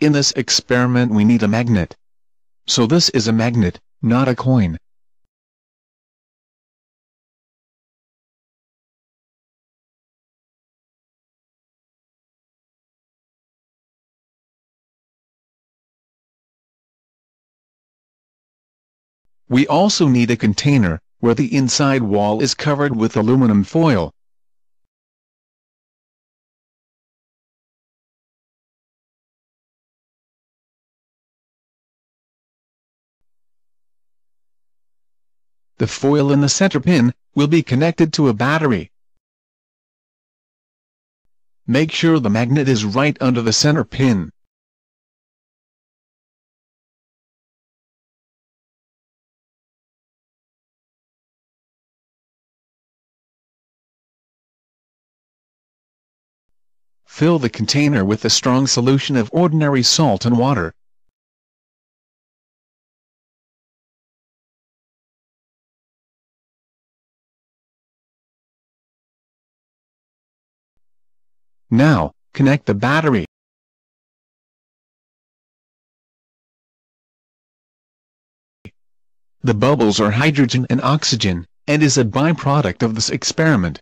In this experiment we need a magnet. So this is a magnet, not a coin. We also need a container, where the inside wall is covered with aluminum foil. The foil in the center pin will be connected to a battery. Make sure the magnet is right under the center pin. Fill the container with a strong solution of ordinary salt and water. Now, connect the battery. The bubbles are hydrogen and oxygen, and is a byproduct of this experiment.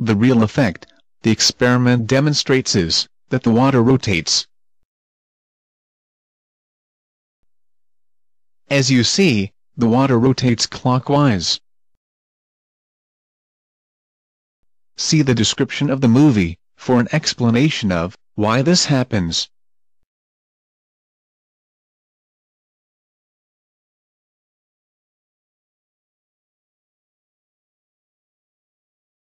The real effect, the experiment demonstrates is, that the water rotates. As you see, the water rotates clockwise. See the description of the movie, for an explanation of, why this happens.